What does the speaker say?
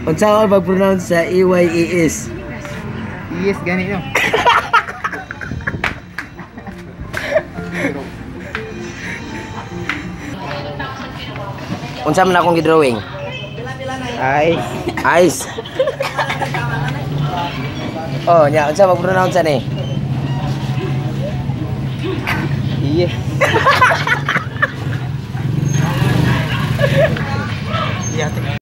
Ang sama mag-pronounce sa E EYES. Yes gani no. Unsa man akong gidrawing? Ay. Ice. oh, nya unsa mag-pronounce ani? Yes.